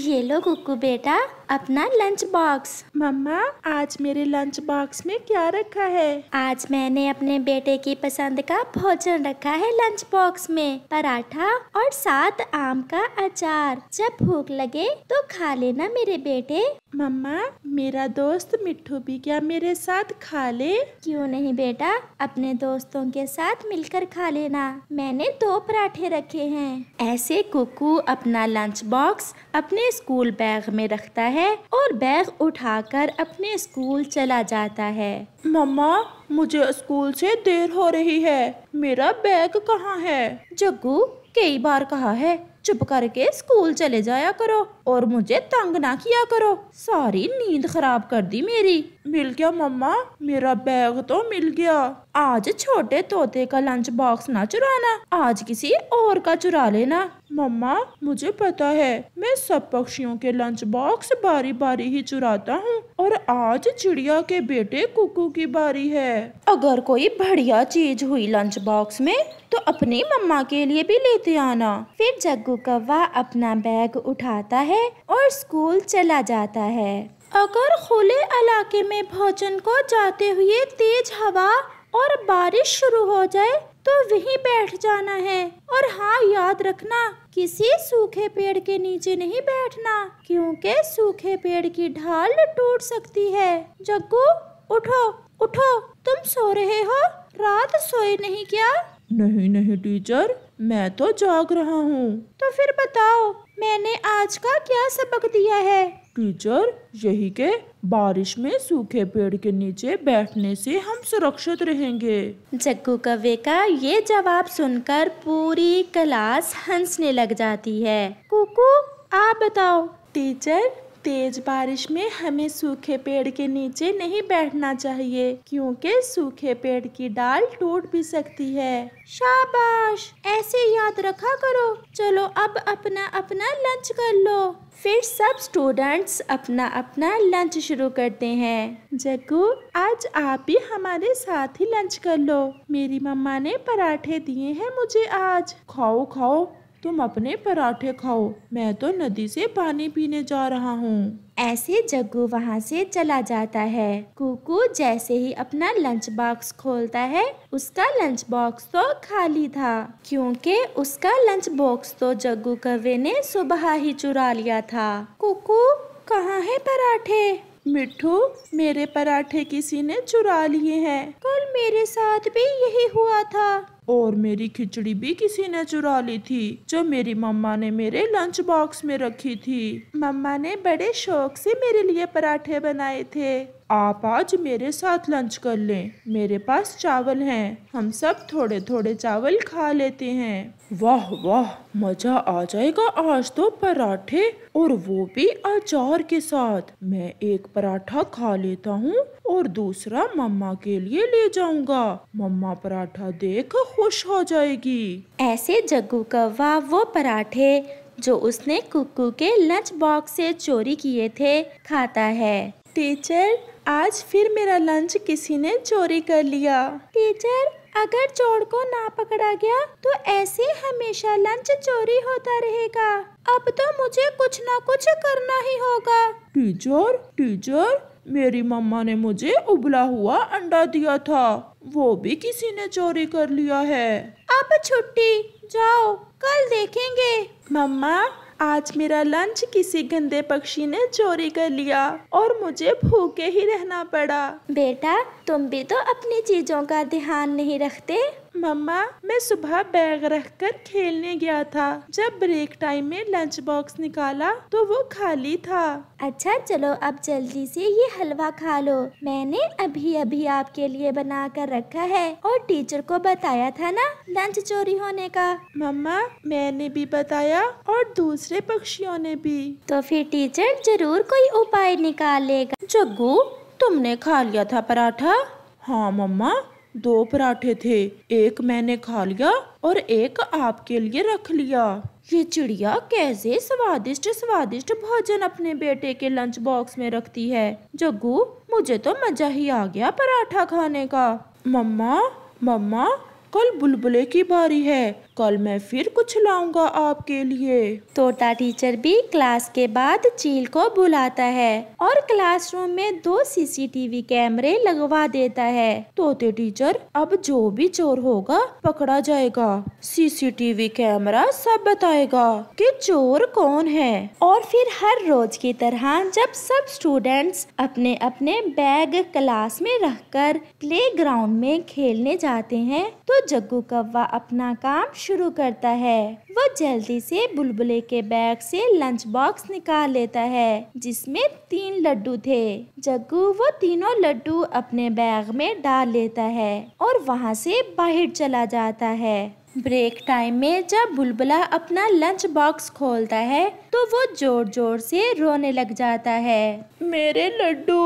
ये लो कुकू बेटा। अपना लंच बॉक्स मम्मा आज मेरे लंच बॉक्स में क्या रखा है? आज मैंने अपने बेटे की पसंद का भोजन रखा है लंच बॉक्स में। पराठा और साथ आम का अचार। जब भूख लगे तो खा लेना मेरे बेटे। मम्मा मेरा दोस्त मिट्टू भी क्या मेरे साथ खा ले? क्यों नहीं बेटा? अपने दोस्तों के साथ मिलकर खा लेना। मैंने दो पराठे रखे हैं। ऐसे कुकू अपना लंच बॉक्स अपने स्कूल बैग में रखता है। और बैग उठाकर अपने स्कूल चला जाता है। मम्मा मुझे स्कूल से देर हो रही है। मेरा बैग कहाँ है? जग्गू कई बार कहा है चुप करके स्कूल चले जाया करो और मुझे तंग ना किया करो। सारी नींद खराब कर दी मेरी। मिल गया मम्मा मेरा बैग तो मिल गया। आज छोटे तोते का लंच बॉक्स ना चुराना आज किसी और का चुरा लेना। मम्मा, मुझे पता है। मैं सब पक्षियों के लंच बॉक्स बारी बारी ही चुराता हूँ और आज चिड़िया के बेटे कुकू की बारी है। अगर कोई बढ़िया चीज़ हुई लंच बॉक्स में तो अपनी मम्मा के लिए भी लेते आना। फिर जग्गू कौवा अपना बैग उठाता है और स्कूल चला जाता है। अगर खुले इलाके में भोजन को जाते हुए तेज हवा और बारिश शुरू हो जाए तो वहीं बैठ जाना है। और हाँ याद रखना किसी सूखे पेड़ के नीचे नहीं बैठना क्योंकि सूखे पेड़ की ढाल टूट सकती है। जग्गू उठो उठो तुम सो रहे हो? रात सोए नहीं क्या? नहीं नहीं टीचर मैं तो जाग रहा हूँ। तो फिर बताओ मैंने आज का क्या सबक दिया है? टीचर यही के बारिश में सूखे पेड़ के नीचे बैठने से हम सुरक्षित रहेंगे। जग्गू कव्वे का ये जवाब सुनकर पूरी क्लास हंसने लग जाती है। कुकू आप बताओ। टीचर तेज बारिश में हमें सूखे पेड़ के नीचे नहीं बैठना चाहिए, क्योंकि सूखे पेड़ की डाल टूट भी सकती है। शाबाश! ऐसे याद रखा करो। चलो अब अपना अपना लंच कर लो। फिर सब स्टूडेंट्स अपना अपना लंच शुरू करते हैं। जग्गू, आज आप भी हमारे साथ ही लंच कर लो। मेरी मम्मा ने पराठे दिए हैं मुझे आज। खाओ खाओ। तुम अपने पराठे खाओ मैं तो नदी से पानी पीने जा रहा हूँ। ऐसे जग्गू वहाँ से चला जाता है। कुकू जैसे ही अपना लंच बॉक्स खोलता है उसका लंच बॉक्स तो खाली था क्योंकि उसका लंच बॉक्स तो जग्गू कव्वे ने सुबह ही चुरा लिया था। कुकू कहाँ है पराठे? मिठू मेरे पराठे किसी ने चुरा लिए हैं। कल मेरे साथ भी यही हुआ था। और मेरी खिचड़ी भी किसी ने चुरा ली थी, जो मेरी मम्मा ने मेरे लंच बॉक्स में रखी थी। मम्मा ने बड़े शौक से मेरे लिए पराठे बनाए थे। आप आज मेरे साथ लंच कर लें। मेरे पास चावल हैं। हम सब थोड़े थोड़े चावल खा लेते हैं। वाह वाह, मज़ा आ जाएगा आज तो पराठे। और वो भी अचार के साथ। मैं एक पराठा खा लेता हूँ। और दूसरा मम्मा के लिए ले जाऊँगा। मम्मा पराठा देख खुश हो जाएगी। ऐसे जग्गू कौवा वो पराठे जो उसने कुकू के लंच बॉक्स से चोरी किए थे खाता है। टीचर आज फिर मेरा लंच किसी ने चोरी कर लिया। टीचर अगर चोर को ना पकड़ा गया तो ऐसे हमेशा लंच चोरी होता रहेगा। अब तो मुझे कुछ ना कुछ करना ही होगा। टीचर टीचर मेरी मम्मा ने मुझे उबला हुआ अंडा दिया था। वो भी किसी ने चोरी कर लिया है। अब छुट्टी जाओ कल देखेंगे। मम्मा आज मेरा लंच किसी गंदे पक्षी ने चोरी कर लिया और मुझे भूखे ही रहना पड़ा। बेटा तुम भी तो अपनी चीज़ों का ध्यान नहीं रखते। मम्मा मैं सुबह बैग रखकर खेलने गया था। जब ब्रेक टाइम में लंच बॉक्स निकाला तो वो खाली था। अच्छा चलो अब जल्दी से ये हलवा खा लो। मैंने अभी अभी आपके लिए बना कर रखा है और टीचर को बताया था ना लंच चोरी होने का। मम्मा मैंने भी बताया और दूसरे पक्षियों ने भी। तो फिर टीचर ज़रूर कोई उपाय निकालेगा जग्गू तुमने खा लिया था पराठा? हाँ मम्मा। दो पराठे थे, एक मैंने खा लिया और एक आपके लिए रख लिया। ये चिड़िया कैसे स्वादिष्ट स्वादिष्ट भोजन अपने बेटे के लंच बॉक्स में रखती है? जग्गू, मुझे तो मज़ा ही आ गया पराठा खाने का। मम्मा मम्मा, कल बुलबुले की बारी है। कल मैं फिर कुछ लाऊँगा आपके लिए। तोता टीचर भी क्लास के बाद चील को बुलाता है और क्लासरूम में दो सीसीटीवी कैमरे लगवा देता है। तोते टीचर अब जो भी चोर होगा पकड़ा जाएगा। सीसीटीवी कैमरा सब बताएगा कि चोर कौन है। और फिर हर रोज की तरह जब सब स्टूडेंट्स अपने अपने बैग क्लास में रखकर प्ले ग्राउंड में खेलने जाते हैं तो जग्गू कौवा अपना काम शुरू करता है। वो जल्दी से बुलबुले के बैग से लंच बॉक्स निकाल लेता है, जिसमें तीन लड्डू थे। जग्गू वो तीनों लड्डू अपने बैग में डाल लेता है और वहाँ से बाहर चला जाता है। ब्रेक टाइम में जब बुलबुला अपना लंच बॉक्स खोलता है तो वो ज़ोर ज़ोर से रोने लग जाता है। मेरे लड्डू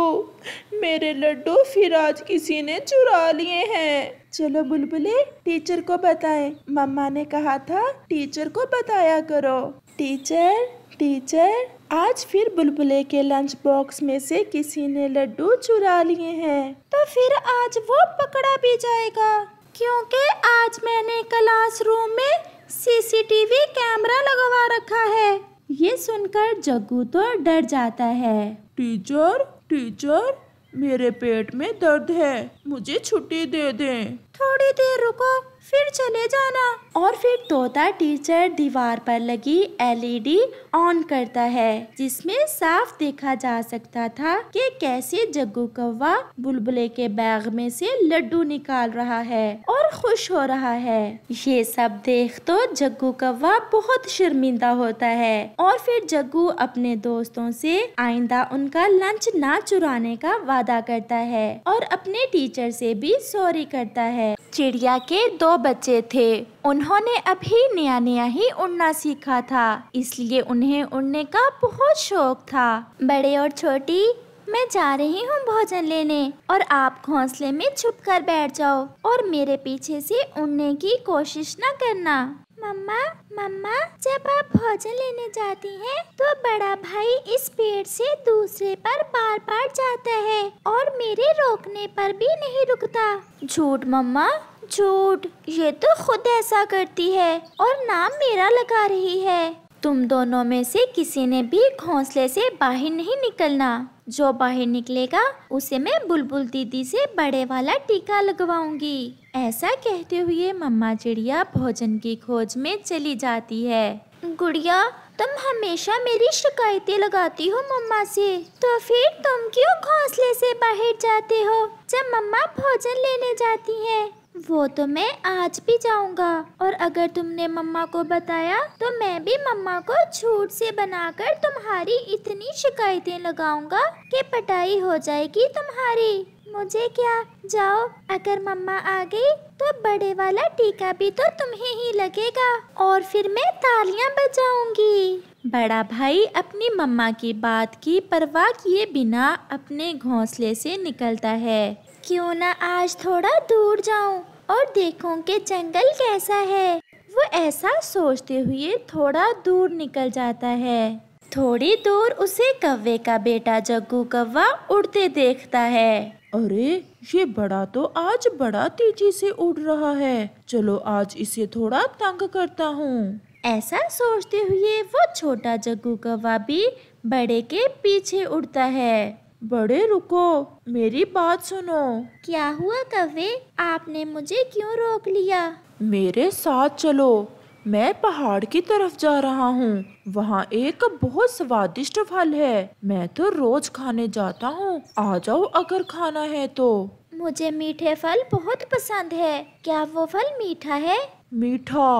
मेरे लड्डू फिर आज किसी ने चुरा लिए हैं। चलो बुलबुले टीचर को बताएँ। मम्मा ने कहा था टीचर को बताया करो। टीचर टीचर आज फिर बुलबुले के लंच बॉक्स में से किसी ने लड्डू चुरा लिए हैं। तो फिर आज वो पकड़ा भी जाएगा। क्योंकि आज मैंने क्लासरूम में सीसीटीवी कैमरा लगवा रखा है। ये सुनकर जग्गू तो डर जाता है। टीचर टीचर मेरे पेट में दर्द है। मुझे छुट्टी दे दें। थोड़ी देर रुको। फिर चले जाना। और फिर तोता टीचर दीवार पर लगी एलईडी ऑन करता है, जिसमें साफ़ देखा जा सकता था कि कैसे जग्गू कौवा बुलबुले के बैग में से लड्डू निकाल रहा है और खुश हो रहा है। ये सब देख तो जग्गू कौवा बहुत शर्मिंदा होता है और फिर जग्गू अपने दोस्तों से आइंदा उनका लंच ना चुराने का वादा करता है और अपने टीचर से भी सॉरी करता है। चिड़िया के दो बच्चे थे। उन्होंने अभी नया नया ही उड़ना सीखा था, इसलिए उन्हें उड़ने का बहुत शौक था। बड़े और छोटी, मैं जा रही हूँ भोजन लेने और आप घोंसले में छुप कर बैठ जाओ और मेरे पीछे से उड़ने की कोशिश न करना। मम्मा मम्मा, जब आप भोजन लेने जाती हैं तो बड़ा भाई इस पेड़ से दूसरे पर बार बार जाता है और मेरे रोकने पर भी नहीं रुकता। झूठ मम्मा, झूठ। ये तो खुद ऐसा करती है और नाम मेरा लगा रही है। तुम दोनों में से किसी ने भी घोंसले से बाहर नहीं निकलना। जो बाहर निकलेगा, उसे मैं बुलबुल दीदी से बड़े वाला टीका लगवाऊँगी। ऐसा कहते हुए मम्मा चिड़िया भोजन की खोज में चली जाती है। गुड़िया, तुम हमेशा मेरी शिकायतें लगाती हो मम्मा से। तो फिर तुम क्यों घोंसले से बाहर जाते हो? जब मम्मा भोजन लेने जाती हैं? वो तो मैं आज भी जाऊँगा। और अगर तुमने मम्मा को बताया तो मैं भी मम्मा को झूठ से बनाकर तुम्हारी इतनी शिकायतें लगाऊँगा कि पटाई हो जाएगी तुम्हारी। मुझे क्या? जाओ, अगर मम्मा आ गई तो बड़े वाला टीका भी तो तुम्हें ही लगेगा। और फिर मैं तालियाँ बजाऊँगी। बड़ा भाई, अपनी मम्मा की बात की परवाह किए बिना अपने घोंसले से निकलता है। क्यों ना आज थोड़ा दूर जाऊँ और देखूँ कि जंगल कैसा है। वो ऐसा सोचते हुए थोड़ा दूर निकल जाता है। थोड़ी दूर उसे कव्वे का बेटा जग्गू कव्वा उड़ते देखता है। अरे ये बड़ा तो आज बड़ा तेज़ी से उड़ रहा है। चलो आज इसे थोड़ा तंग करता हूँ। ऐसा सोचते हुए वो छोटा जग्गू कव्वा भी बड़े के पीछे उड़ता है। बड़े रुको मेरी बात सुनो। क्या हुआ कव्वे? आपने मुझे क्यों रोक लिया? मेरे साथ चलो मैं पहाड़ की तरफ़ जा रहा हूँ। वहाँ एक बहुत स्वादिष्ट फल है मैं तो रोज खाने जाता हूँ। आ जाओ अगर खाना है तो। मुझे मीठे फल बहुत पसंद है। क्या वो फल मीठा है? मीठा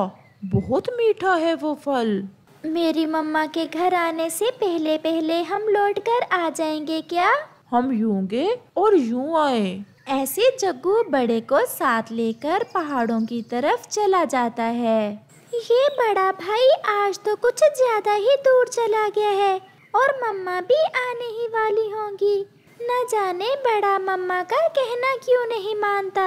बहुत मीठा है वो फल। मेरी मम्मा के घर आने से पहले पहले हम लौट कर आ जाएँगे क्या? हम यूँ गए और यूँ आए। ऐसे जग्गू बड़े को साथ लेकर पहाड़ों की तरफ़ चला जाता है। ये बड़ा भाई आज तो कुछ ज़्यादा ही दूर चला गया है और मम्मा भी आने ही वाली होंगी। न जाने बड़ा मम्मा का कहना क्यों नहीं मानता।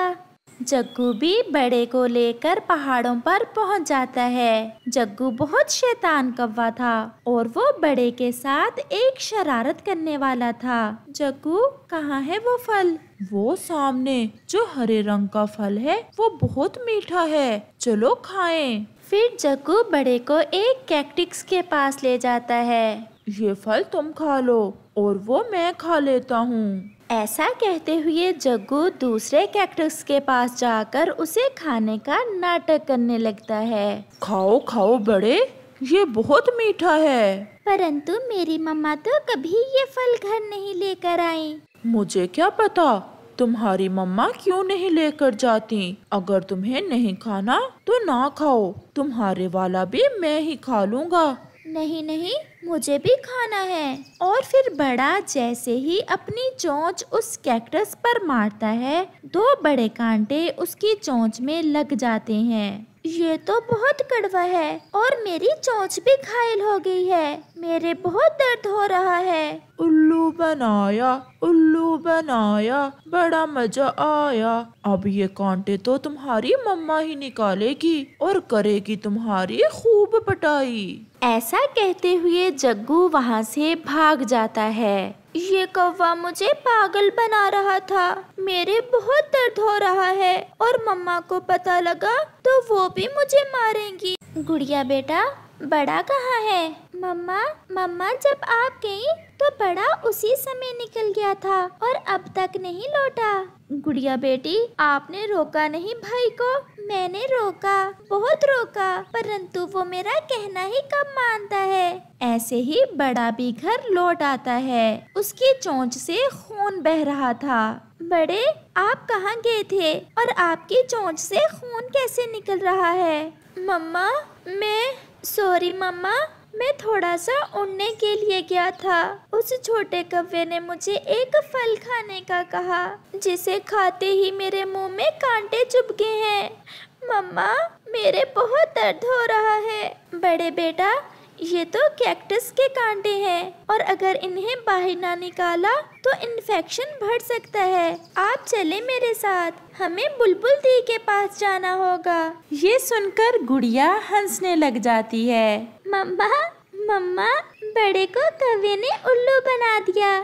जग्गू भी बड़े को लेकर पहाड़ों पर पहुँच जाता है। जग्गू बहुत शैतान कव्वा था और वो बड़े के साथ एक शरारत करने वाला था। जग्गू कहाँ है वो फल? वो सामने जो हरे रंग का फल है वो बहुत मीठा है। चलो खाएँ। फिर जग्गू बड़े को एक कैक्टिक्स के पास ले जाता है। ये फल तुम खा लो और वो मैं खा लेता हूँ। ऐसा कहते हुए जग्गू दूसरे कैक्टस के पास जाकर उसे खाने का नाटक करने लगता है। खाओ खाओ बड़े ये बहुत मीठा है। परंतु मेरी मम्मा तो कभी ये फल घर नहीं लेकर आई। मुझे क्या पता तुम्हारी मम्मा क्यों नहीं लेकर जाती? अगर तुम्हें नहीं खाना तो ना खाओ तुम्हारे वाला भी मैं ही खा लूँगा। नहीं नहीं मुझे भी खाना है। और फिर बड़ा जैसे ही अपनी चोंच उस कैक्टस पर मारता है, दो बड़े कांटे उसकी चोंच में लग जाते हैं। ये तो बहुत कड़वा है और मेरी चोंच भी घायल हो गई है। मेरे बहुत दर्द हो रहा है। उल्लू बनाया उल्लू बनाया, बड़ा मज़ा आया। अब ये कांटे तो तुम्हारी मम्मा ही निकालेगी और करेगी तुम्हारी खूब पटाई। ऐसा कहते हुए जग्गू वहाँ से भाग जाता है। ये कौवा मुझे पागल बना रहा था। मेरे बहुत दर्द हो रहा है और मम्मा को पता लगा तो वो भी मुझे मारेंगी। गुड़िया बेटा, बड़ा कहाँ है? मम्मा मम्मा, जब आप गई तो बड़ा उसी समय निकल गया था और अब तक नहीं लौटा। गुड़िया बेटी, आपने रोका नहीं भाई को? मैंने रोका, बहुत रोका, परंतु वो मेरा कहना ही कब मानता है? ऐसे ही बड़ा भी घर लौट आता है। उसकी चोंच से खून बह रहा था। बड़े, आप कहाँ गए थे? और आपकी चोंच से खून कैसे निकल रहा है? मम्मा, मैं सॉरी मम्मा मैं थोड़ा सा उड़ने के लिए गया था। उस छोटे कव्वे ने मुझे एक फल खाने का कहा, जिसे खाते ही मेरे मुँह में कांटे चुभ गए हैं। मम्मा, मेरे बहुत दर्द हो रहा है। बड़े बेटा ये तो कैक्टस के कांटे हैं। और अगर इन्हें बाहर ना निकाला तो इन्फेक्शन बढ़ सकता है। आप चले मेरे साथ। हमें बुलबुल दी के पास जाना होगा। ये सुनकर गुड़िया हंसने लग जाती है। मम्मा मम्मा, बड़े को कवे ने उल्लू बना दिया।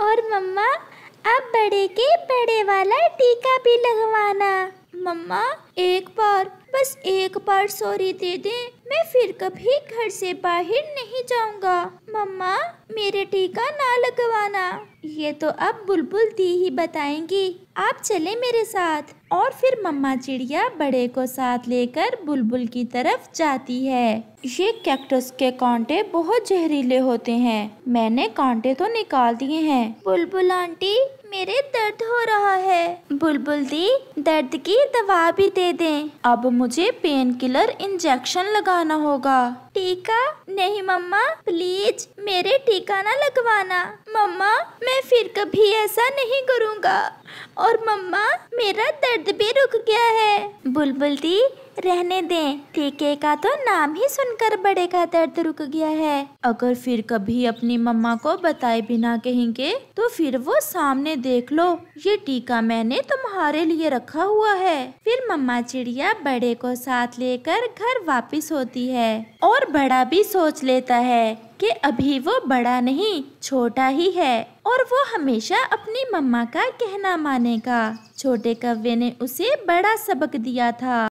और मम्मा, अब बड़े के बड़े वाला टीका भी लगवाना। मम्मा, एक बार, बस एक बार सॉरी दे दे, मैं फिर कभी घर से बाहर नहीं जाऊँगा। मम्मा, मेरे टीका ना लगवाना। ये तो अब बुलबुल दी ही बताएँगी। आप चले मेरे साथ। और फिर मम्मा चिड़िया बड़े को साथ लेकर बुलबुल की तरफ़ जाती है। ये कैक्टस के कांटे बहुत जहरीले होते हैं। मैंने कांटे तो निकाल दिए हैं। बुलबुल आंटी मेरे दर्द हो रहा है। बुलबुल दी, दर्द की दवा भी दे दें। अब मुझे पेन किलर इंजेक्शन लगाना होगा। टीका नहीं, मम्मा प्लीज़ मेरे टीका ना लगवाना। मम्मा, मैं फिर कभी ऐसा नहीं करूँगा। और मम्मा, मेरा दर्द भी रुक गया है। बुलबुल दी, रहने दें। टीके का तो नाम ही सुनकर बड़े का दर्द रुक गया है। अगर फिर कभी अपनी मम्मा को बताए बिना कहेंगे तो फिर वो सामने देख लो। ये टीका मैंने तुम्हारे लिए रखा हुआ है। फिर मम्मा चिड़िया बड़े को साथ लेकर घर वापस होती है। और बड़ा भी सोच लेता है कि अभी वो बड़ा नहीं, छोटा ही है। और वो हमेशा अपनी मम्मा का कहना मानेगा। छोटे कव्वे ने उसे बड़ा सबक दिया था।